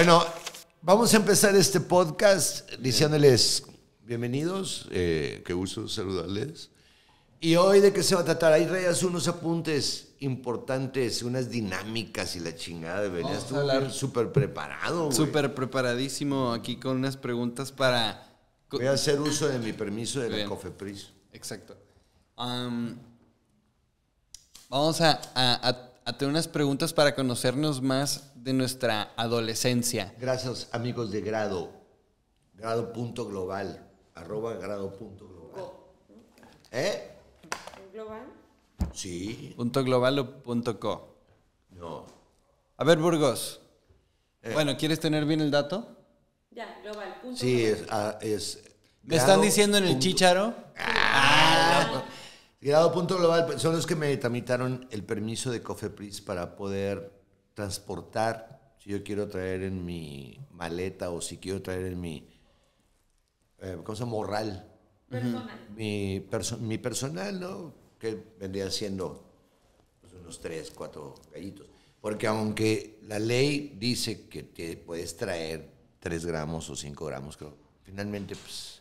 Bueno, vamos a empezar este podcast diciéndoles bienvenidos, eh, qué gusto saludarles. Y hoy de qué se va a tratar, ahí rayas unos apuntes importantes, unas dinámicas y la chingada, deberías Vamos a tú hablar- súper preparado. Súper preparadísimo aquí con unas preguntas para... Voy a hacer uso de mi permiso de la Bien. Cofepris. Exacto. Am, vamos a, a- a- a tener unas preguntas para conocernos más de nuestra adolescencia. Gracias, amigos de grado. Grado punto global. Arroba grado punto global. ¿Eh? global. Sí. Punto global o punto co. No. A ver, Burgos. Eh. Bueno, ¿quieres tener bien el dato? Ya, global. Punto Sí, global. es. ah, es ¿Me están diciendo en el punto- chicharo? Grado punto global pues, son los que me tramitaron el permiso de Cofepris para poder transportar, si yo quiero traer en mi maleta o si quiero traer en mi, eh, ¿cómo se llama? Morral. Personal. Mi, perso- mi personal, ¿no? Que vendría siendo pues, unos tres, cuatro gallitos. Porque aunque la ley dice que te puedes traer tres gramos o cinco gramos, creo, finalmente, pues,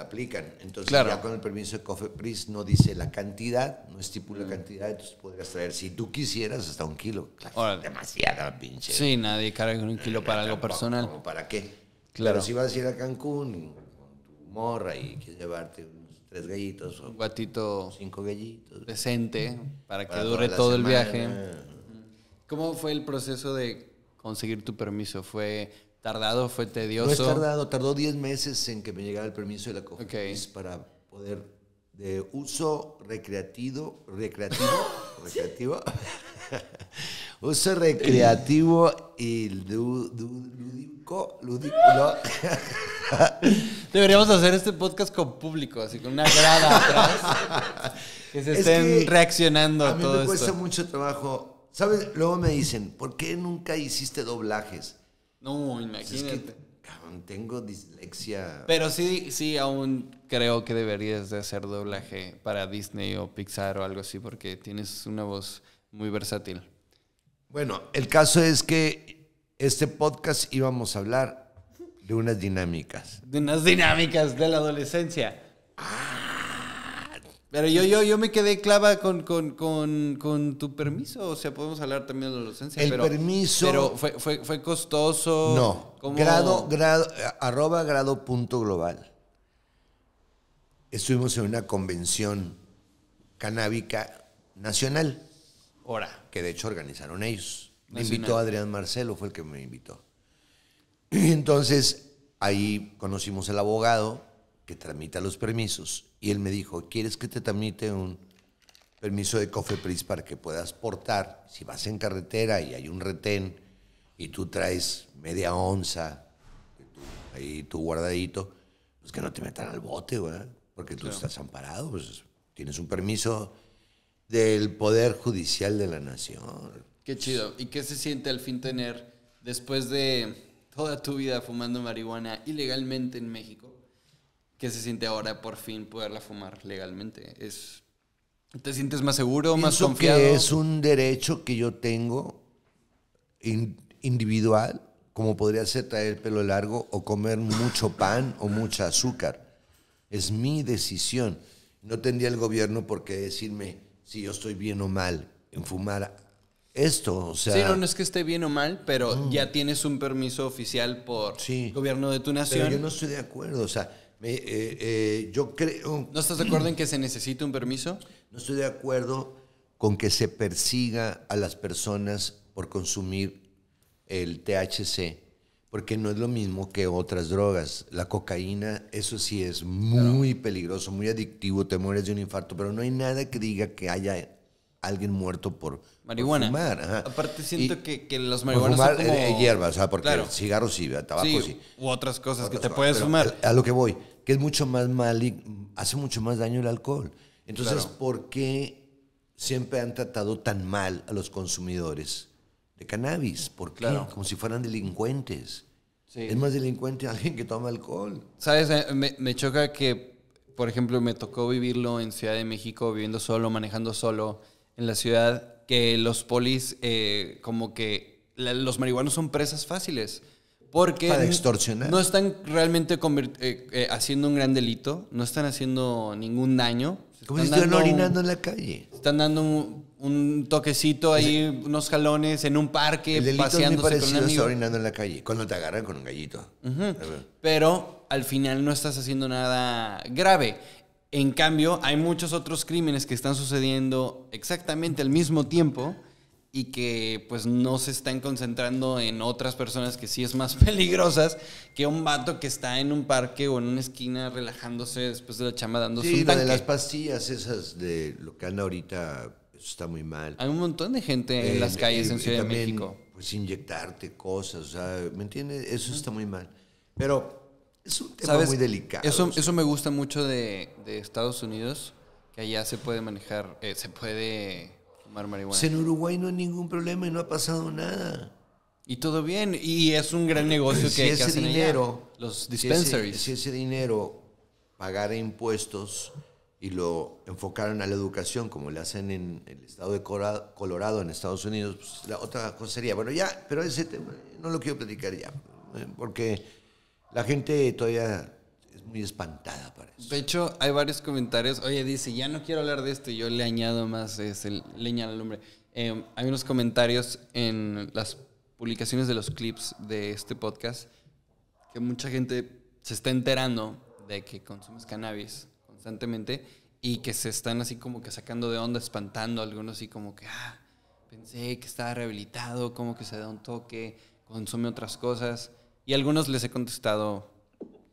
la aplican. Entonces, Claro. ya con el permiso de Cofepris no dice la cantidad, no estipula cantidad, entonces podrías traer, si tú quisieras, hasta un kilo. Claro, demasiada pinche. Sí, nadie carga un kilo para algo personal. ¿como ¿Para qué? Claro. Pero si vas a ir a Cancún con tu morra y quieres llevarte unos tres gallitos o Un guatito cinco gallitos. decente para que para dure la todo el viaje. ¿Cómo fue el proceso de conseguir tu permiso? ¿Fue tardado? ¿Fue No es tedioso? tardado, tardó 10 meses en que me llegara el permiso de la COFEPRIS para poder de uso recreativo, recreativo, recreativo, uso recreativo y lúdico, lúdico. Deberíamos hacer este podcast con público, así con una grada atrás. Que se Es estén que reaccionando A a mí todo me cuesta esto. mucho trabajo. ¿Sabes? Luego me dicen, ¿por qué nunca hiciste doblajes? No, Pues es imagínate. que, cabrón, tengo dislexia. Pero sí, sí, aún creo que deberías de hacer doblaje para Disney o Pixar o algo así, porque tienes una voz muy versátil. Bueno, el caso es que este podcast íbamos a hablar de unas dinámicas. De unas dinámicas de la adolescencia. Pero yo, yo, yo me quedé clava con, con, con, con tu permiso. O sea, podemos hablar también de la adolescencia. El pero, permiso- Pero fue, fue, fue costoso. No, ¿Cómo? grado, grado, arroba grado punto global. Estuvimos en una convención canábica nacional, Ahora. que de hecho organizaron ellos. Me invitó Adrián Marcelo, fue el que me invitó. Y entonces ahí conocimos al abogado que tramita los permisos y él me dijo, ¿quieres que te tramite un permiso de Cofepris para que puedas portar? Si vas en carretera y hay un retén y tú traes media onza, ahí tu guardadito, pues que no te metan al bote, güey, porque tú estás amparado, pues tienes un permiso del Poder Judicial de la Nación. Qué chido. ¿Y qué se siente al fin tener, después de toda tu vida fumando marihuana ilegalmente en México, qué se siente ahora por fin poderla fumar legalmente? ¿Es, ¿Te sientes más seguro, más Pienso confiado? que es un derecho que yo tengo in- individual, como podría ser traer pelo largo o comer mucho pan o mucha azúcar. Es mi decisión. No tendría el gobierno por qué decirme si yo estoy bien o mal en fumar esto. O sea, Sí, no, no es que esté bien o mal, pero ya tienes un permiso oficial por Sí. gobierno de tu nación. pero yo no estoy de acuerdo. O sea, eh, eh, yo creo... ¿No estás de acuerdo en que se necesita un permiso? No estoy de acuerdo con que se persiga a las personas por consumir el THC, porque no es lo mismo que otras drogas. La cocaína, eso sí es muy peligroso, muy adictivo, te mueres de un infarto, pero no hay nada que diga que haya alguien muerto por, por Marihuana. fumar. ajá. Aparte siento Y- que, que los por marihuanas fumar son como... eh, hierba, o sea, porque Claro. cigarros sí, tabaco Sí, sí. u otras cosas que Otras te cosas, puedes pero fumar. A, a lo que voy, que es mucho más mal, y hace mucho más daño el alcohol. Entonces, Claro. ¿por qué siempre han tratado tan mal a los consumidores de cannabis? ¿Por qué? Claro. Como si fueran delincuentes. Sí. Es más delincuente alguien que toma alcohol. ¿Sabes? Eh, Me, me choca que, por ejemplo, me tocó vivirlo en Ciudad de México, viviendo solo, manejando solo en la ciudad, que los polis eh, como que la- los marihuanos son presas fáciles. Porque Para n- extorsionar. no están realmente eh, eh, haciendo un gran delito, no están haciendo ningún daño. Como si están estuvieran orinando en la calle. Están dando un, un toquecito ahí, unos jalones en un parque, El delito es muy paseándose con un amigo. orinando en la calle. Cuando te agarran con un gallito. Pero al final no estás haciendo nada grave. En cambio, hay muchos otros crímenes que están sucediendo exactamente al mismo tiempo y que pues no se están concentrando en otras personas que sí es más peligrosas que un vato que está en un parque o en una esquina relajándose después de la chamba dándose Sí, un tanque. de las pastillas esas de lo que anda ahorita, eso está muy mal. Hay un montón de gente en Eh, las calles en Ciudad de México. Pues inyectarte cosas, o sea, ¿me entiendes? Eso está muy mal. Pero es un tema ¿Sabes? muy delicado. Eso, o sea. eso me gusta mucho de, de Estados Unidos, que allá se puede manejar, eh, se puede fumar marihuana. Pues en Uruguay no hay ningún problema y no ha pasado nada. Y todo bien, y es un gran negocio que, si que ese hacen allá. dinero, los si ese- dispensaries. Si ese, dinero pagara impuestos y lo enfocaran a la educación como le hacen en el estado de Colorado, en Estados Unidos, pues la otra cosa sería, bueno, ya, pero ese tema no lo quiero platicar ya, eh, porque la gente todavía es muy espantada para eso. De hecho, hay varios comentarios. Oye, dice, ya no quiero hablar de esto. y Yo le añado más es el, leña al hombre. Eh, hay unos comentarios en las publicaciones de los clips de este podcast que mucha gente se está enterando de que consumes cannabis constantemente y que se están así como que sacando de onda, espantando. Algunos así como que, ah, pensé que estaba rehabilitado, como que se da un toque, consume otras cosas. Y a algunos les he contestado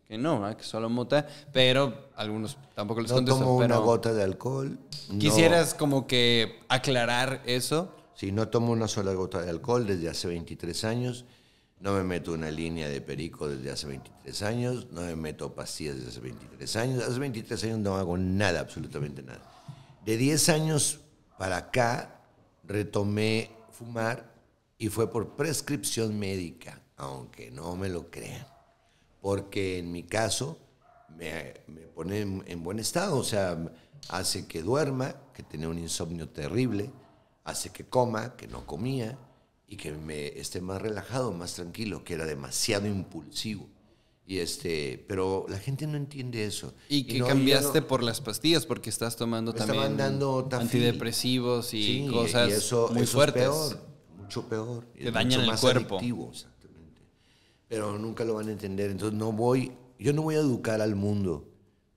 que no, ¿verdad? que solo mota, pero algunos tampoco les No contesto. tomo una pero gota de alcohol. no- Quisieras como que aclarar eso. Sí, no tomo una sola gota de alcohol desde hace 23 años. No me meto una línea de perico desde hace 23 años. No me meto pastillas desde hace 23 años. Hace 23 años no hago nada, absolutamente nada. De 10 años para acá retomé fumar y fue por prescripción médica, aunque no me lo crean. Porque en mi caso me, me pone en, en buen estado, o sea, hace que duerma, que tenía un insomnio terrible, hace que coma, que no comía y que me esté más relajado, más tranquilo, que era demasiado impulsivo. Y este, pero la gente no entiende eso. Y que no, yo cambiaste no- por las pastillas porque estás tomando también estaban dando Tafil. antidepresivos y Sí, cosas y eso, muy eso fuertes. Es peor, mucho peor. y es dañan el más cuerpo. adictivo. Pero nunca lo van a entender. Entonces no voy, yo no voy a educar al mundo.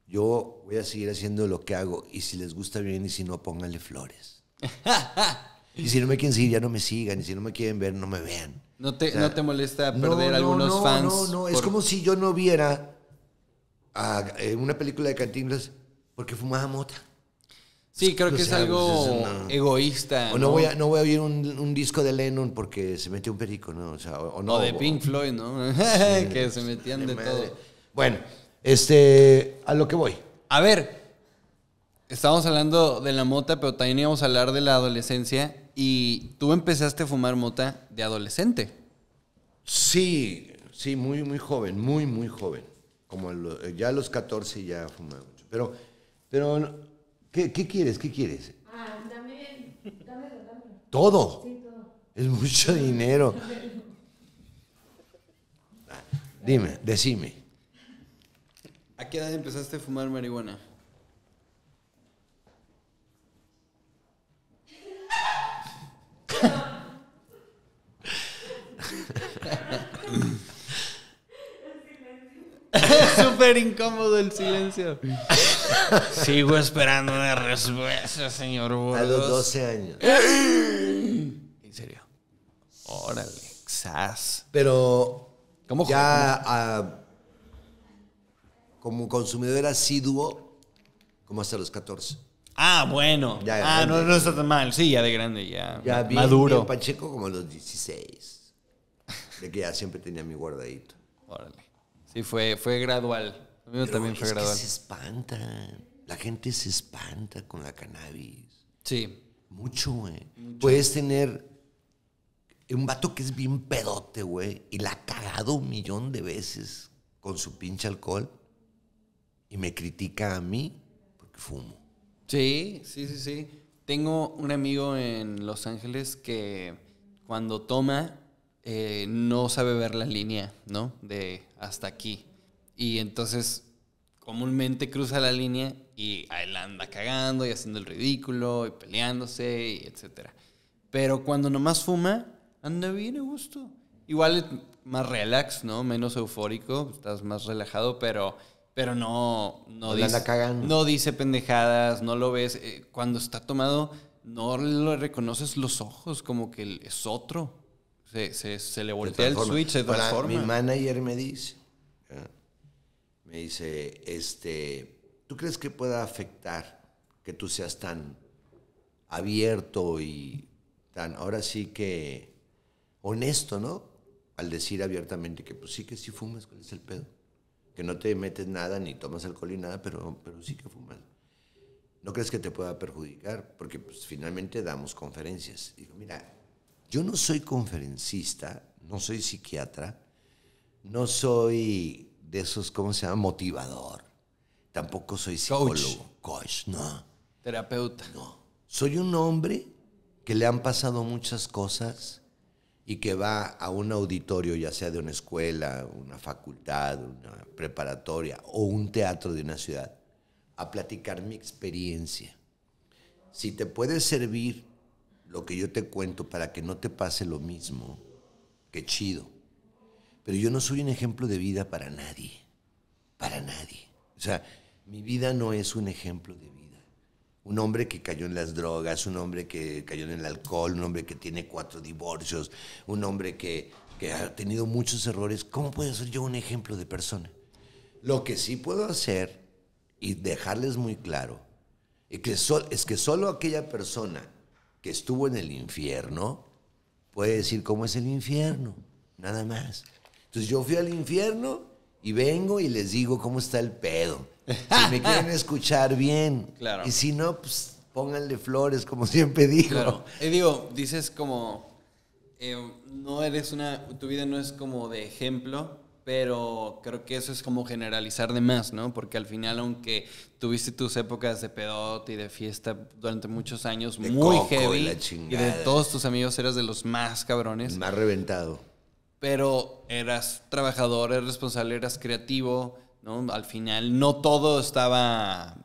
Yo voy a seguir haciendo lo que hago. Y si les gusta bien y si no, pónganle flores. y si no me quieren seguir, ya no me sigan. Y si no me quieren ver, no me vean. ¿No te, O sea, ¿No te molesta perder no, algunos no, fans? No, no, es como si yo no viera a- en una película de Cantinflas porque fumaba mota. Sí, creo que es algo egoísta. O no, voy a, no voy a oír un, un disco de Lennon porque se metió un perico, ¿no? O, sea, o, o no. O de Pink Floyd, ¿no? que se metían de madre. todo. Bueno, este, a lo que voy. A ver, estábamos hablando de la mota, pero también íbamos a hablar de la adolescencia. Y tú empezaste a fumar mota de adolescente. Sí, sí, muy, muy joven, muy, muy joven. Como ya a los 14 ya fumaba mucho. Pero, pero, ¿qué, qué quieres? ¿Qué quieres? Ah, dame, dámelo, dámelo. Todo. Sí, todo. Es mucho dinero. Dime, decime. ¿A qué edad empezaste a fumar marihuana? Súper incómodo el silencio. Sigo esperando una respuesta, señor A los Burgos. 12 años. En serio. Órale, exas. Pero ¿Cómo ya ah, como consumidor asiduo, como hasta los 14. Ah, bueno. Ya, ah, no, grande. no está tan mal. Sí, ya de grande, ya. Ya bien, maduro. bien Pacheco como a los 16. De que ya siempre tenía mi guardadito. Órale. Sí, fue, fue gradual. A mí Pero también fue es gradual. que se espantan. La gente se espanta con la cannabis. Sí. Mucho, güey. Puedes tener un vato que es bien pedote, güey, y la ha cagado un millón de veces con su pinche alcohol y me critica a mí porque fumo. Sí, sí, sí, sí. Tengo un amigo en Los Ángeles que cuando toma eh, no sabe ver la línea, ¿no? De hasta aquí. Y entonces comúnmente cruza la línea y ahí la anda cagando y haciendo el ridículo y peleándose y etcétera. Pero cuando nomás fuma, anda bien a gusto. Igual es más relax, ¿no? Menos eufórico, estás más relajado, pero, pero no, no, la anda cagando. no dice pendejadas, no lo ves. eh, cuando está tomado, no le reconoces los ojos, como que él es otro. Se, se, se le voltea el switch, se transforma. mi manager me dice. Me dice, este, ¿tú crees que pueda afectar que tú seas tan abierto y tan, ahora sí que honesto, ¿no? Al decir abiertamente que pues sí que sí fumas, ¿cuál es el pedo? Que no te metes nada, ni tomas alcohol ni nada, pero, pero sí que fumas. ¿No crees que te pueda perjudicar? Porque pues finalmente damos conferencias. Digo, mira, yo no soy conferencista, no soy psiquiatra, no soy de esos, ¿cómo se llama? Motivador. Tampoco soy psicólogo. Coach, no. Terapeuta. No. Soy un hombre que le han pasado muchas cosas y que va a un auditorio, ya sea de una escuela, una facultad, una preparatoria o un teatro de una ciudad, a platicar mi experiencia. Si te puede servir lo que yo te cuento para que no te pase lo mismo, qué chido. Pero yo no soy un ejemplo de vida para nadie. Para nadie. O sea, mi vida no es un ejemplo de vida. Un hombre que cayó en las drogas, un hombre que cayó en el alcohol, un hombre que tiene cuatro divorcios, un hombre que, ha tenido muchos errores. ¿Cómo puedo ser yo un ejemplo de persona? Lo que sí puedo hacer y dejarles muy claro es que, es que solo aquella persona que estuvo en el infierno puede decir cómo es el infierno, nada más. Entonces yo fui al infierno y vengo y les digo cómo está el pedo. Si me quieren escuchar bien. Claro. Y si no, pues pónganle flores, como siempre digo. Claro. Y digo, dices como, eh, no eres una, tu vida no es como de ejemplo, pero creo que eso es como generalizar de más, ¿no? Porque al final, aunque tuviste tus épocas de pedote y de fiesta durante muchos años, De muy y heavy, la y de todos tus amigos eras de los más cabrones, Más reventado. Pero eras trabajador, eras responsable, eras creativo, ¿no? Al final no todo estaba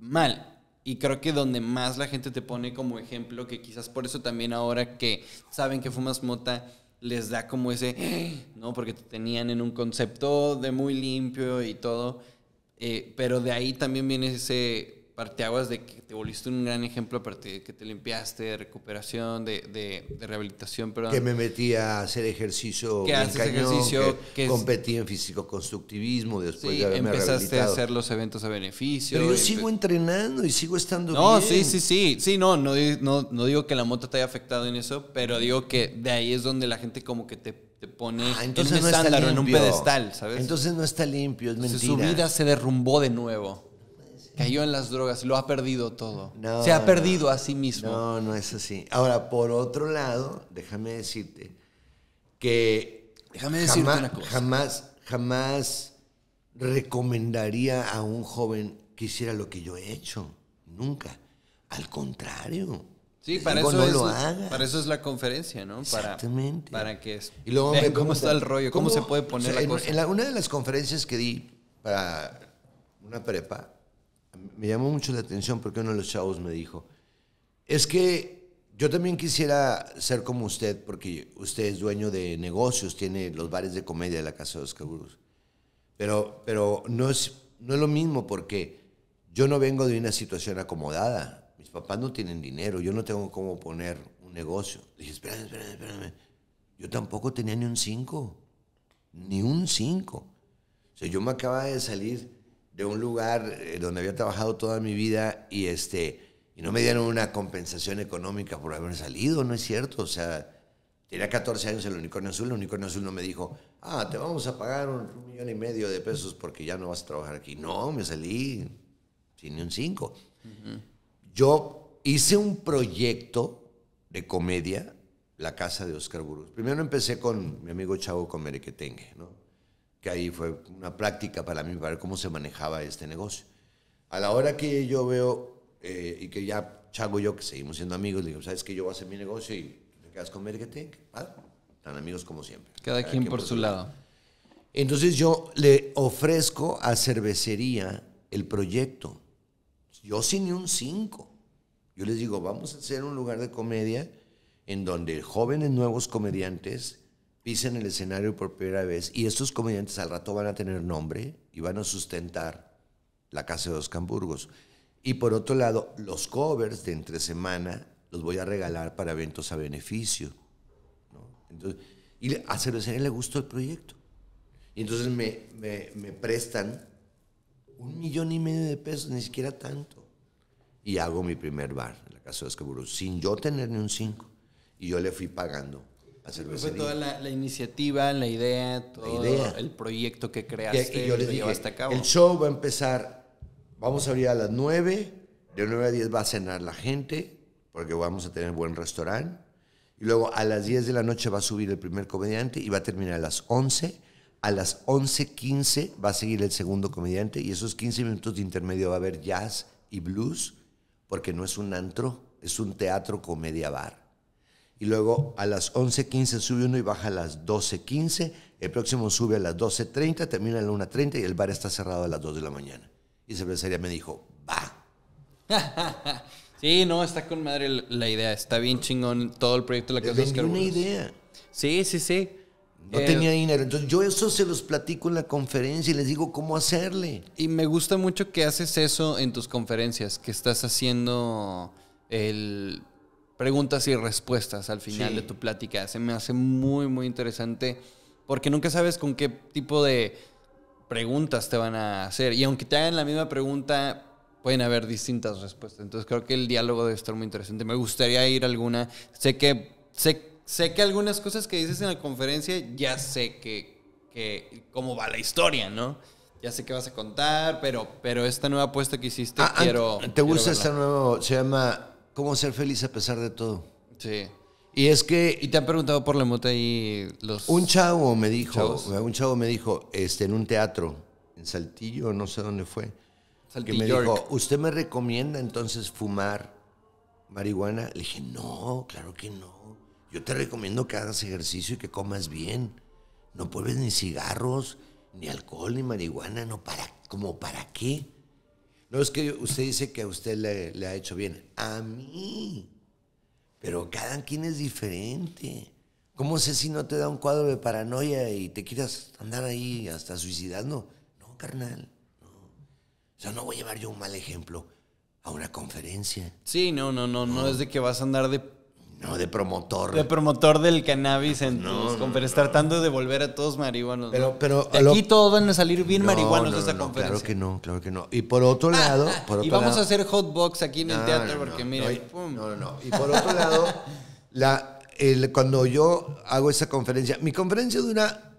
mal. Y creo que donde más la gente te pone como ejemplo, que quizás por eso también ahora que saben que fumas mota, les da como ese, ¿no? Porque te tenían en un concepto de muy limpio y todo. Eh, pero de ahí también viene ese parteaguas de que te volviste un gran ejemplo, aparte de que te limpiaste, de recuperación, de, de- de rehabilitación, perdón. Que me metí a hacer ejercicio. Que haces cañón, ejercicio, que que competí en físico-constructivismo después Sí, de haberme empezaste a rehabilitado. hacer los eventos a beneficio. Pero yo sigo entrenando y sigo estando No, bien. sí, sí, sí. Sí, no, no, no, no digo que la moto te haya afectado en eso, pero digo que de ahí es donde la gente como que te, te pone Ah, en entonces un no está estándar o en un pedestal, ¿sabes? Entonces no está limpio, es Entonces, mentira. su vida se derrumbó de nuevo. Cayó en las drogas, lo ha perdido todo. No, se ha perdido a sí mismo. No, no es así. Ahora, por otro lado, déjame decirte que Déjame decirte jamás, una cosa. jamás, jamás recomendaría a un joven que hiciera lo que yo he hecho. Nunca. Al contrario. Sí, para digo, eso, no es, lo para eso es la conferencia, ¿no? Para, Exactamente. Para que es, Y luego vean me cómo está el rollo, cómo, se puede poner o sea, la en- cosa. En la- una de las conferencias que di para una prepa, me llamó mucho la atención porque uno de los chavos me dijo, es que yo también quisiera ser como usted porque usted es dueño de negocios, tiene los bares de comedia de la casa de Oscar Burgos. Pero, pero no, es, no es lo mismo porque yo no vengo de una situación acomodada. Mis papás no tienen dinero, yo no tengo cómo poner un negocio. Le dije, espérame, espérame, espérame. Yo tampoco tenía ni un 5, ni un 5. O sea, yo me acababa de salir de un lugar eh, donde había trabajado toda mi vida y, este, y no me dieron una compensación económica por haber salido, ¿no es cierto? O sea, tenía 14 años en el Unicornio Azul, el Unicornio Azul no me dijo, ah, te vamos a pagar un, un millón y medio de pesos porque ya no vas a trabajar aquí. No, me salí sin ni un 5. Yo hice un proyecto de comedia, La Casa de Oscar Burgos. Primero empecé con mi amigo Chavo con Merequetengue, ¿no? Que ahí fue una práctica para mí, para ver cómo se manejaba este negocio. A la hora que yo veo, eh, y que ya Chago y yo, que seguimos siendo amigos, le digo, ¿sabes que Yo voy a hacer mi negocio y te quedas con Merequetengue. Ah, tan amigos como siempre. Cada quien por su lado. Entonces yo le ofrezco a cervecería el proyecto. Yo sin ni un 5. Yo les digo, vamos a hacer un lugar de comedia en donde jóvenes nuevos comediantes pisen el escenario por primera vez y estos comediantes al rato van a tener nombre y van a sustentar la Casa de los Camburgos. Y por otro lado, los covers de entre semana los voy a regalar para eventos a beneficio. Entonces, y a cervecería le gustó el proyecto. Y entonces me, me- me prestan un millón y medio de pesos, ni siquiera tanto. Y hago mi primer bar en la Casa de los Camburgos, sin yo tener ni un cinco. Y yo le fui pagando a Fue cervecería. toda la, la iniciativa, la idea, todo idea. el proyecto que Que- creaste y yo les dije, a cabo. el show va a empezar, vamos a abrir a las 9, de 9 a 10 va a cenar la gente, porque vamos a tener buen restaurante. Y luego a las 10 de la noche va a subir el primer comediante y va a terminar a las 11. A las 11.15 va a seguir el segundo comediante y esos 15 minutos de intermedio va a haber jazz y blues, porque no es un antro, es un teatro comedia bar. Y luego a las 11.15 sube uno y baja a las 12.15. El próximo sube a las 12.30, termina a la 1.30 y el bar está cerrado a las 2 de la mañana. Y cervecería me dijo, va. Sí, no, está con madre la- idea. Está bien chingón todo el proyecto de la Casa de una idea. Sí, sí, sí. No Eh, tenía dinero. Entonces yo eso se los platico en la conferencia y les digo cómo hacerle. Y me gusta mucho que haces eso en tus conferencias, que estás haciendo el preguntas y respuestas al final Sí. de tu plática. Se me hace muy, muy interesante porque nunca sabes con qué tipo de preguntas te van a hacer. Y aunque te hagan la misma pregunta, pueden haber distintas respuestas. Entonces creo que el diálogo debe estar muy interesante. Me gustaría ir a alguna. Sé que, sé, sé que algunas cosas que dices en la conferencia ya sé que, que cómo va la historia, ¿no? Ya sé qué vas a contar, pero, pero esta nueva apuesta que hiciste, Ah, quiero. ¿Te gusta esta nueva? Se llama ¿Cómo ser feliz a pesar de todo? Sí. Y es que Y te han preguntado por la mota y los. Un chavo me dijo, Chavos. un chavo me dijo, este, en un teatro, en Saltillo, no sé dónde fue, que me Saltillo. dijo, ¿usted me recomienda entonces fumar marihuana? Le dije, no, claro que no. Yo te recomiendo que hagas ejercicio y que comas bien. No pruebes ni cigarros, ni alcohol, ni marihuana, no para, como para qué. No es que usted dice que a usted le, le ha hecho bien. A mí. Pero cada quien es diferente. ¿Cómo sé si no te da un cuadro de paranoia y te quieras andar ahí hasta suicidando? No, carnal. No. O sea, no voy a llevar yo un mal ejemplo a una conferencia. Sí, no, no, no, no es de que vas a andar de, No, de promotor. de promotor del cannabis en No, tus no, tratando de volver a todos marihuanos. Pero- pero De lo- aquí todos van a salir bien No, marihuanos no, de esta no, conferencia. Claro que no, claro que no. Y por otro lado... Por y vamos lado- a hacer hotbox aquí en el teatro porque mira, no, y- pum. no, no, no. Y por otro lado, la, el- cuando yo hago esa conferencia, mi conferencia dura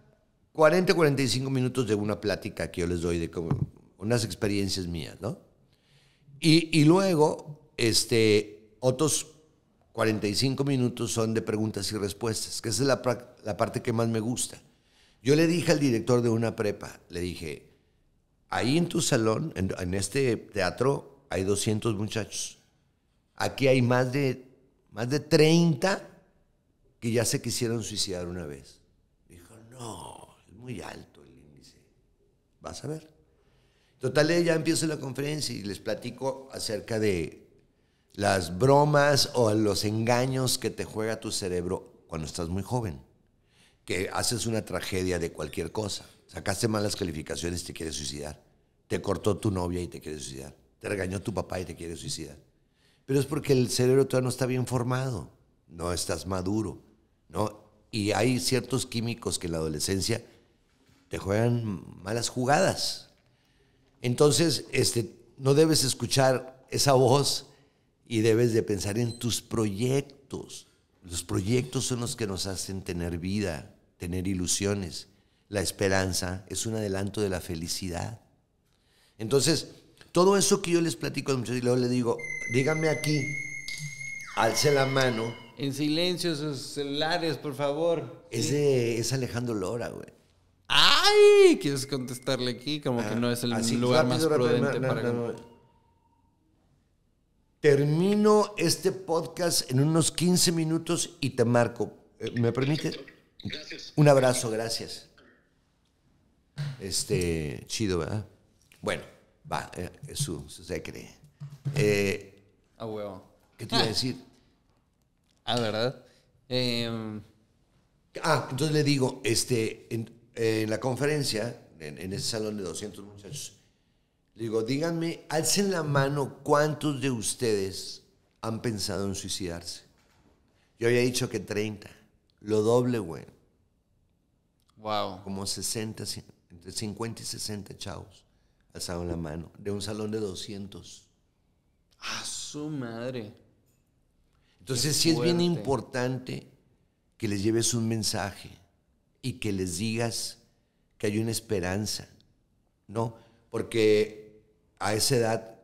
40, 45 minutos de una plática que yo les doy de como unas experiencias mías, ¿no? Y, y luego, este, otros 45 minutos son de preguntas y respuestas, que esa es la, parte que más me gusta. Yo le dije al director de una prepa, le dije, ahí en tu salón, en, en este teatro, hay 200 muchachos. Aquí hay más de, más de 30 que ya se quisieron suicidar una vez. Dijo, no, es muy alto el índice. Vas a ver. Total, ya empiezo la conferencia y les platico acerca de las bromas o los engaños que te juega tu cerebro cuando estás muy joven. Que haces una tragedia de cualquier cosa. Sacaste malas calificaciones y te quieres suicidar. Te cortó tu novia y te quieres suicidar. Te regañó tu papá y te quieres suicidar. Pero es porque el cerebro todavía no está bien formado. No estás maduro. ¿no? Y hay ciertos químicos que en la adolescencia te juegan malas jugadas. Entonces, este, no debes escuchar esa voz y debes de pensar en tus proyectos. Los proyectos son los que nos hacen tener vida, tener ilusiones. La esperanza es un adelanto de la felicidad. Entonces, todo eso que yo les platico a los muchachos y luego les digo, díganme aquí, alce la mano, En silencio sus celulares, por favor. es, de, es Alejandro Lora, güey. ¡Ay! ¿Quieres contestarle aquí? Como que no es el lugar rápido, más prudente no, para... no. Termino este podcast en unos 15 minutos y te marco. Eh, ¿Me permite? Gracias. Un abrazo, gracias. Este, chido, ¿verdad? Bueno, va, eh, eso, se cree. Eh, A huevo. ¿Qué te iba a decir? Ah, ¿verdad? Em, Ah, entonces le digo, este, en, en la conferencia, en, en ese salón de 200 muchachos, le digo, díganme, alcen la mano cuántos de ustedes han pensado en suicidarse. Yo había dicho que 30, lo doble, güey, wow. como 60, cien- entre 50 y 60 chavos alzaron la mano, de un salón de 200. Ah, su madre. Entonces sí es bien importante que les lleves un mensaje y que les digas que hay una esperanza, ¿no? Porque a esa edad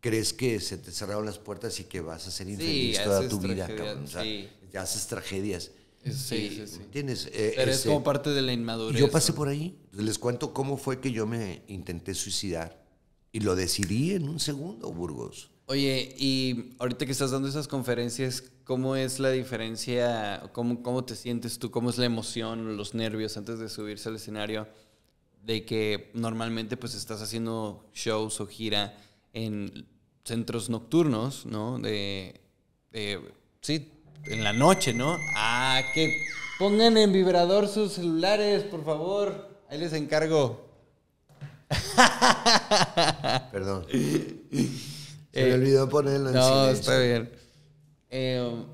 crees que se te cerraron las puertas y que vas a ser infeliz toda tu vida, cabrón. O sea, sí. ya haces tragedias. Sí, sí, sí. ¿Entiendes? Eh, Pero es ese- como parte de la inmadurez. yo pasé ¿no? por ahí. Les cuento cómo fue que yo me intenté suicidar. Y lo decidí en un segundo, Burgos. Oye, y ahorita que estás dando esas conferencias, ¿cómo es la diferencia? ¿Cómo, ¿Cómo te sientes tú? ¿Cómo es la emoción, los nervios antes de subirse al escenario? De que normalmente pues estás haciendo shows o gira en centros nocturnos, ¿no? De, de- sí, en la noche, ¿no? Ah, que pongan en vibrador sus celulares, por favor. Ahí les encargo. Perdón. Se me olvidó ponerlo en No, silencio. está bien. Eh,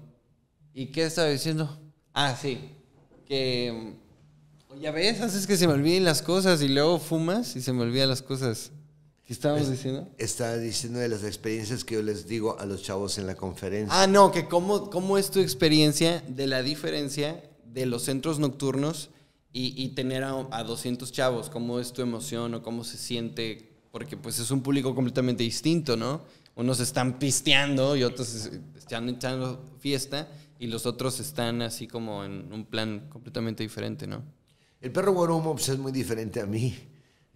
¿Y qué estaba diciendo? Ah, sí. Que. Mm, Ya ves, haces que se me olviden las cosas y luego fumas y se me olvidan las cosas. ¿Qué estábamos diciendo? Estaba diciendo de las experiencias que yo les digo a los chavos en la conferencia. Ah, no, que cómo, cómo es tu experiencia de la diferencia de los centros nocturnos y, y tener a, a 200 chavos. ¿Cómo es tu emoción o cómo se siente? Porque pues es un público completamente distinto, ¿no? Unos están pisteando y otros es- están echando fiesta y los otros están así como en un plan completamente diferente, ¿no? El perro guarumo pues, es muy diferente a mí.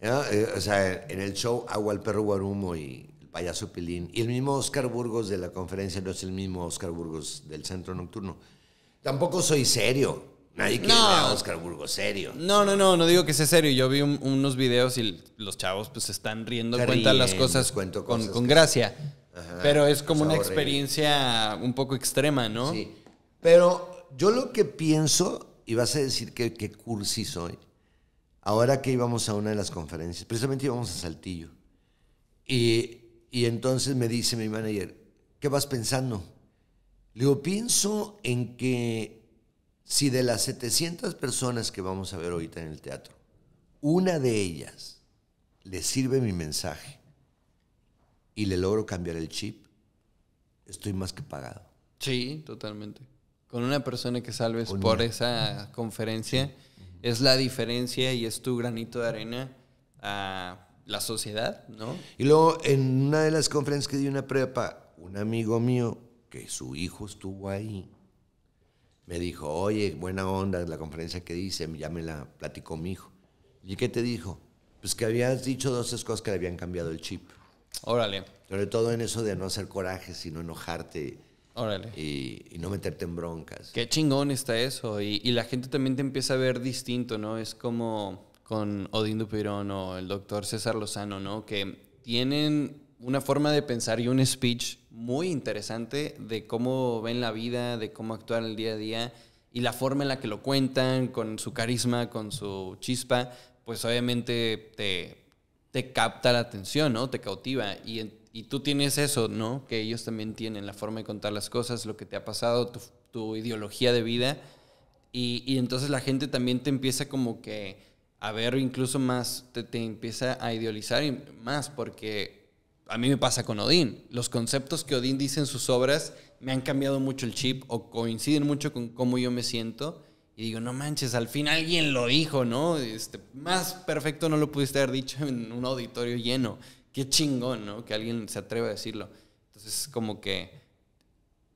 ¿ya? Eh, o sea, en el show hago al perro guarumo y el payaso Pilín. Y el mismo Oscar Burgos de la conferencia no es el mismo Oscar Burgos del centro nocturno. Tampoco soy serio. Nadie quiere No. a Oscar Burgos serio. No, no, no, no digo que sea serio. Yo vi un- unos videos y los chavos pues se están riendo, Se cuentan las cosas cuento con, cosas con gracia. Ajá, Pero es como una experiencia un poco extrema, ¿no? Sí. Pero yo lo que pienso, y vas a decir que, que cursi soy, ahora que íbamos a una de las conferencias, precisamente íbamos a Saltillo, y, y entonces me dice mi manager, ¿qué vas pensando? Le digo, pienso en que si de las 700 personas que vamos a ver ahorita en el teatro, una de ellas le sirve mi mensaje y le logro cambiar el chip, estoy más que pagado. Sí, totalmente. Con una persona que salves por esa conferencia es la diferencia y es tu granito de arena a la sociedad, ¿no? Y luego, en una de las conferencias que di una prepa, un amigo mío, que su hijo estuvo ahí, me dijo, oye, buena onda la conferencia que dice, ya me la platicó mi hijo. ¿Y qué te dijo? Pues que habías dicho dos cosas que le habían cambiado el chip. Órale, Sobre todo en eso de no hacer coraje, sino enojarte órale. y, y no meterte en broncas. Qué chingón está eso. Y, y la gente también te empieza a ver distinto, ¿no? Es como con Odín Dupirón o el doctor César Lozano, ¿no? Que tienen una forma de pensar y un speech muy interesante de cómo ven la vida, de cómo actuar el día a día y la forma en la que lo cuentan, con su carisma, con su chispa, pues obviamente te, te capta la atención, ¿no? Te cautiva. Y, en- y tú tienes eso, ¿no? Que ellos también tienen, la forma de contar las cosas, lo que te ha pasado, tu, ideología de vida. Y, entonces la gente también te empieza como que a ver incluso más, te, te empieza a idealizar más, porque a mí me pasa con Odín. Los conceptos que Odín dice en sus obras me han cambiado mucho el chip o coinciden mucho con cómo yo me siento. Y digo, no manches, al fin alguien lo dijo, ¿no? Este, más perfecto no lo pudiste haber dicho en un auditorio lleno. Qué chingón, ¿no? Que alguien se atreva a decirlo. Entonces, como que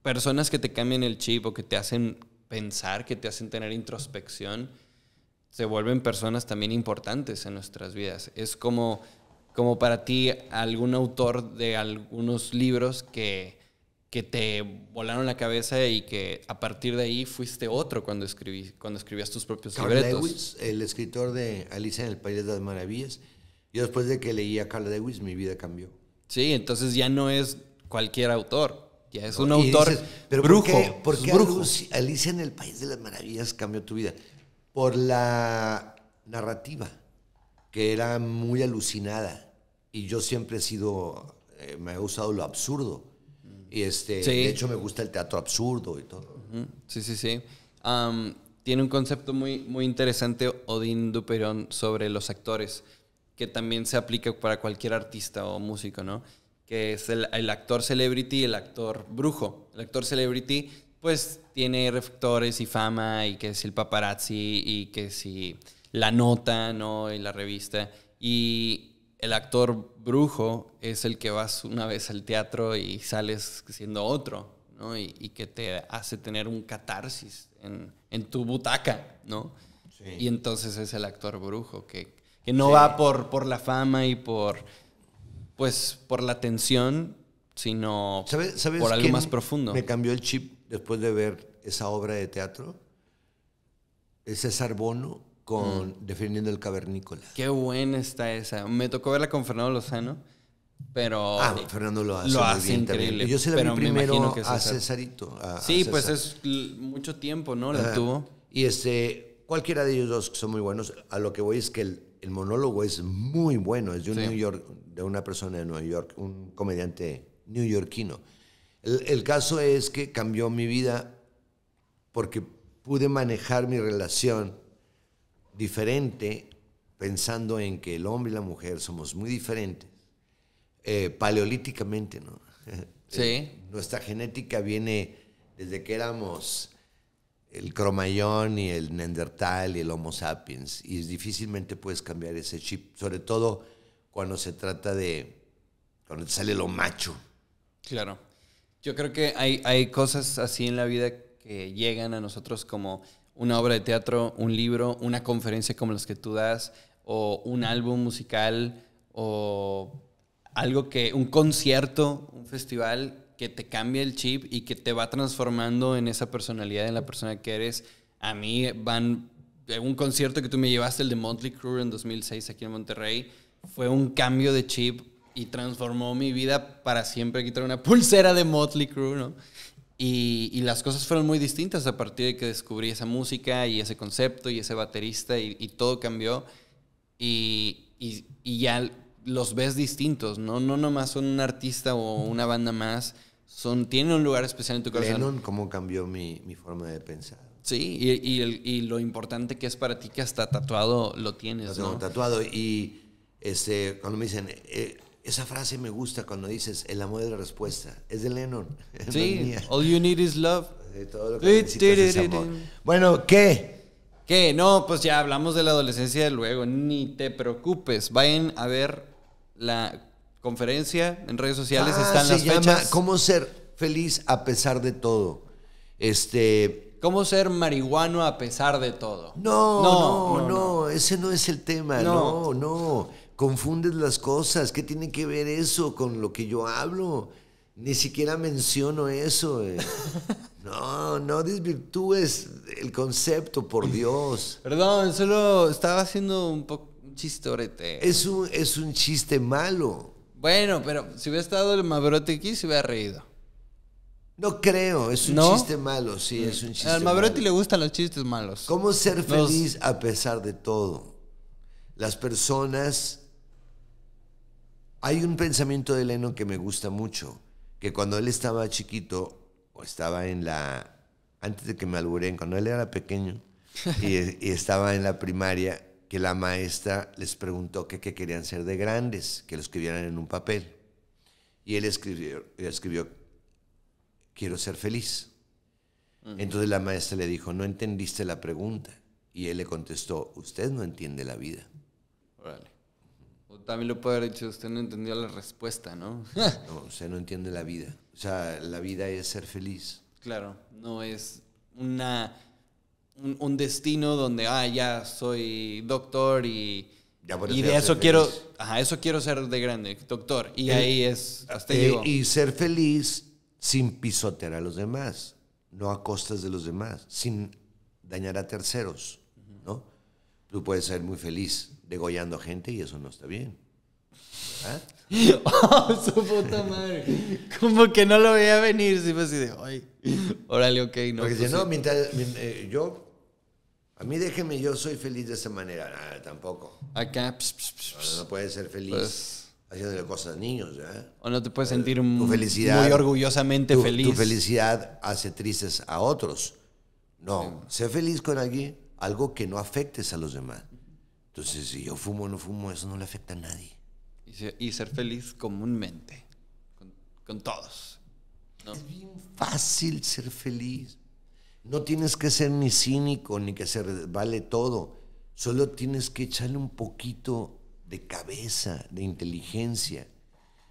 personas que te cambian el chip o que te hacen pensar, que te hacen tener introspección, se vuelven personas también importantes en nuestras vidas. Es como, como para ti algún autor de algunos libros que que te volaron la cabeza y que a partir de ahí fuiste otro cuando, escribí, cuando escribías tus propios Carl libretos. Lewis, el escritor de Alicia en el País de las Maravillas. Yo después de que leí a Carl Lewis, mi vida cambió. Sí, entonces ya no es cualquier autor, ya es un ¿no? Y autor dices, ¿pero brujo. ¿Por qué, por qué brujo. Alicia- en el País de las Maravillas cambió tu vida? Por la narrativa, que era muy alucinada. Y yo siempre he sido, eh, me ha gustado lo absurdo. Y este, Sí. de hecho me gusta el teatro absurdo y todo. Sí, sí, sí. Am, tiene un concepto muy, muy interesante, Odín Duperón, sobre los actores, que también se aplica para cualquier artista o músico, ¿no? Que es el, el actor celebrity y el actor brujo. El actor celebrity, pues, tiene reflectores y fama, y que si el paparazzi, y que si la nota, ¿no? Y la revista. Y el actor brujo es el que vas una vez al teatro y sales siendo otro, ¿no? Y, y que te hace tener un catarsis en, en tu butaca, ¿no? Sí. Y entonces es el actor brujo, que, que no va por, por la fama y por, pues, por la atención, sino ¿Sabes, sabes por algo más profundo. Me cambió el chip después de ver esa obra de teatro. Es César Bono con Mm. Defendiendo el Cavernícola. Qué buena está esa. Me tocó verla con Fernando Lozano, pero... Ah, Fernando lo hace, Lo muy hace bien también. increíble, Yo se la pero vi primero que a Cesarito. a- a Sí, pues es mucho tiempo, ¿no? La Ajá. tuvo. Y este, cualquiera de ellos dos son muy buenos. A lo que voy es que el, el monólogo es muy bueno. Es de un Sí. New York, de una persona de Nueva York, un comediante neoyorquino. El, el caso es que cambió mi vida porque pude manejar mi relación diferente pensando en que el hombre y la mujer somos muy diferentes, eh, paleolíticamente, ¿no? Sí. Eh, nuestra genética viene desde que éramos el cromayón y el neandertal y el homo sapiens, y difícilmente puedes cambiar ese chip, sobre todo cuando se trata de, cuando te sale lo macho. Claro. Yo creo que hay, hay cosas así en la vida que llegan a nosotros como una obra de teatro, un libro, una conferencia como las que tú das, o un álbum musical, o algo que, un concierto, un festival que te cambia el chip y que te va transformando en esa personalidad, en la persona que eres. A mí van, un concierto que tú me llevaste, el de Motley Crue en 2006 aquí en Monterrey, fue un cambio de chip y transformó mi vida para siempre. Quitar una pulsera de Motley Crue, ¿no? Y, y las cosas fueron muy distintas a partir de que descubrí esa música y ese concepto y ese baterista y, todo cambió. Y- y ya los ves distintos, ¿no? No nomás son un artista o una banda más, son, tienen un lugar especial en tu corazón. Lennon, cómo cambió mi, mi forma de pensar. Sí, y, y el- y lo importante que es para ti que hasta tatuado lo Lo tienes, tengo ¿no? tatuado y este, cuando me dicen, eh, esa frase me gusta cuando dices, el amor es la respuesta, es de Lennon. no Sí, mía. all you need is love. De todo lo que es amor. Bueno, ¿qué? ¿Qué? No, pues ya hablamos de la adolescencia de luego, ni te preocupes. Vayan a ver la conferencia en redes sociales, Ah, están se las llama fechas. ¿Cómo ser feliz a pesar de todo? Este, ¿Cómo ser marihuano a pesar de todo? no, no, no, no. ese no es el tema, No. no, no. Confundes las cosas. ¿Qué tiene que ver eso con lo que yo hablo? Ni siquiera menciono eso. eh. No, no desvirtúes el concepto, por Dios. Perdón, solo estaba haciendo un poco un chistorete. Es un, es un chiste malo. Bueno, pero si hubiera estado el Mavrote aquí, se hubiera reído. No creo, es un ¿No? chiste malo, sí, es un chiste Al Mavrote malo. le gustan los chistes malos. ¿Cómo ser Los- feliz a pesar de todo? Las personas... Hay un pensamiento de Lennon que me gusta mucho, que cuando él estaba chiquito, o estaba en la... Antes de que me alburen, cuando él era pequeño, y, y estaba en la primaria, que la maestra les preguntó que qué querían ser de grandes, que lo escribieran en un papel. Y él escribió, escribió quiero ser feliz. Entonces la maestra le dijo, no entendiste la pregunta. Y él le contestó, usted no entiende la vida. Órale. O también lo puede haber dicho, usted no entendió la respuesta, ¿no? No, usted no entiende la vida. O sea, la vida es ser feliz. claro, no es una, un, un destino donde, ah, ya soy doctor y, Ya y de eso quiero, feliz. ajá, eso quiero ser de grande, doctor. Y ahí es, hasta Eh, y ser feliz sin pisotear a los demás, no a costas de los demás, sin dañar a terceros, ¿no? Tú puedes ser muy feliz degollando a gente y eso no está bien. ¿verdad? Oh, su puta madre. Como que no lo veía venir. Sí, fue así de, ay, órale, ok, no. Porque pues no, mientras mien- eh, yo, a mí déjeme, yo soy feliz de esta manera. Ah, tampoco. Acá, ps, ps, ps, No, no puedes ser feliz Pues- haciéndole cosas a niños, ¿verdad? O no te puedes sentir tu muy felicidad- orgullosamente tu, feliz. Tu felicidad hace tristes a otros. No, sé feliz con alguien, algo que no afectes a los demás. Entonces, si yo fumo o no fumo, eso no le afecta a nadie. Y, se- y ser feliz comúnmente. Con, con todos. ¿no? Es bien fácil ser feliz. No tienes que ser ni cínico ni que se vale todo. Solo tienes que echarle un poquito de cabeza, de inteligencia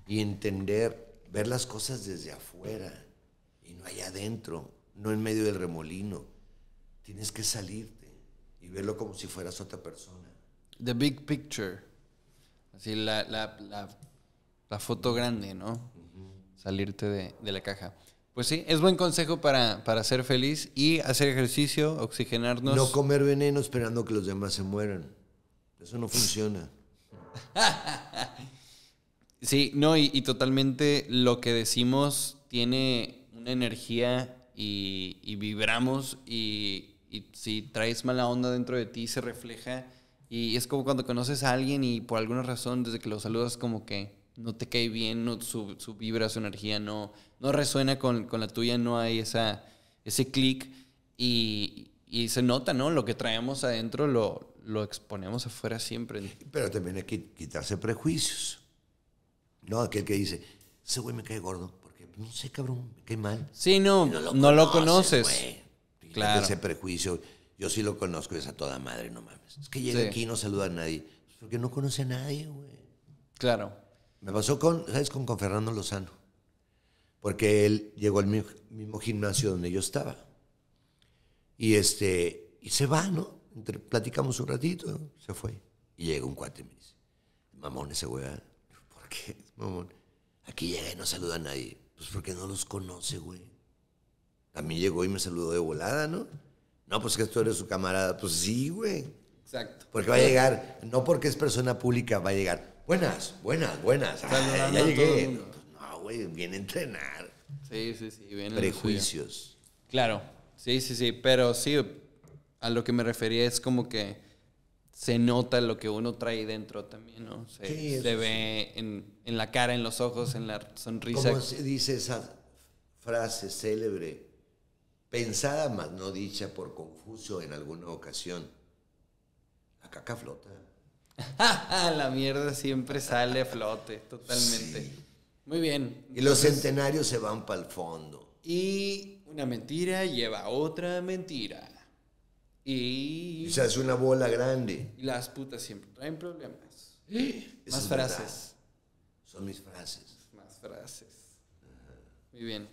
y entender, ver las cosas desde afuera y no allá adentro, no en medio del remolino. Tienes que salirte y verlo como si fueras otra persona. The big picture. Así la, la, la, la foto grande, ¿no? Salirte de, de la caja. Pues sí, es buen consejo para, para ser feliz y hacer ejercicio, oxigenarnos. No comer veneno esperando que los demás se mueran. Eso no funciona. Sí, no, y, y totalmente lo que decimos tiene una energía y, y vibramos y, y si traes mala onda dentro de ti se refleja y es como cuando conoces a alguien y por alguna razón desde que lo saludas como que no te cae bien, no, su, su vibra, su energía no, no resuena con, con la tuya, no hay esa, ese clic y, y se nota, ¿no? Lo que traemos adentro lo, lo exponemos afuera siempre. Pero también hay que quitarse prejuicios. No, aquel que dice, ese güey me cae gordo, porque no sé, cabrón, me cae mal. Sí, no, no lo, conoces. güey. Claro. Ese prejuicio, yo sí lo conozco, es a toda madre, no mames. Es que llega Sí. aquí y no saluda a nadie. Pues porque no conoce a nadie, güey. Claro. Me pasó con, ¿sabes? Con, con Fernando Lozano. Porque él llegó al mi- mismo gimnasio donde yo estaba. Y este, y se va, ¿no? Entre- platicamos un ratito, ¿no? se fue. Y llega un cuate y me dice, mamón ese güey, ¿verdad?". ¿por qué? Mamón. Aquí llega y no saluda a nadie. Pues porque no los conoce, güey. A mí llegó y me saludó de volada, ¿no? No, pues que tú eres su camarada. Pues sí, güey. Exacto. Porque va a llegar, no porque es persona pública, va a llegar. Buenas, buenas, buenas. Ah, ya llegué. Güey, viene a entrenar. Sí, sí, sí. viene. Prejuicios. Claro. Sí, sí, sí. Pero sí, a lo que me refería es como que se nota lo que uno trae dentro también, ¿no? Se, Sí, se ve en, en la cara, en los ojos, en la sonrisa. Como se dice esa frase célebre, pensada mas no dicha por Confucio en alguna ocasión. La caca flota. la mierda siempre sale a flote, totalmente. Muy bien. Y los Entonces, centenarios se van para el fondo. y una mentira lleva a otra mentira. Y, Y se hace una bola grande. y las putas siempre traen problemas. Más es frases. verdad. Son mis frases. Más frases. Muy bien.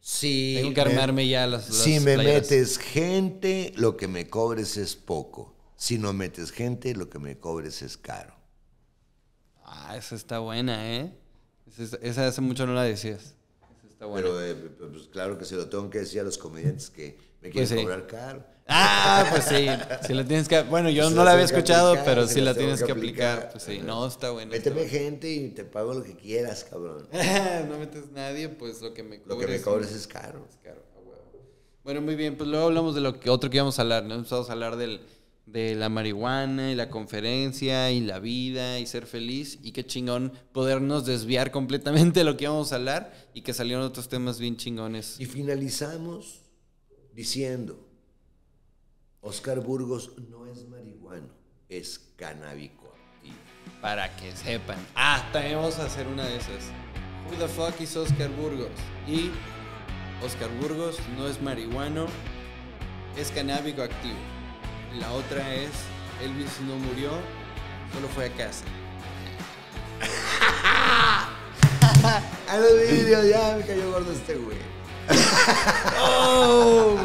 Si Tengo que me- armarme ya las, las Si me playeras. metes gente, lo que me cobres es poco. Si no metes gente, lo que me cobres es caro. Ah, esa está buena, ¿eh? Esa, esa hace mucho no la decías. Esa está buena. Pero eh, pues claro que se lo tengo que decir a los comediantes que me quieren Pues sí. cobrar caro. Ah, pues sí. Si la tienes que. Bueno, yo no la había escuchado, aplicar, pero sí la tienes que aplicar. aplicar. Pues sí, Ajá. no, está bueno. está Méteme gente y te pago lo que quieras, cabrón. no metes nadie, pues lo que me cobres. Lo que me cobres es caro. es caro. Bueno, muy bien. Pues luego hablamos de lo que otro que íbamos a hablar. ¿no? Empezamos a hablar del, de la marihuana y la conferencia y la vida y ser feliz. Y qué chingón podernos desviar completamente de lo que íbamos a hablar y que salieron otros temas bien chingones. Y finalizamos diciendo, Oscar Burgos no es marihuano, es canábico. Para que sepan. Ah, también vamos a hacer una de esas. Who the fuck is Oscar Burgos? Y Oscar Burgos no es marihuano, es canábico activo. La otra es Elvis no murió, solo fue a casa. A los vídeos ya me cayó gordo este güey. ¡Oh!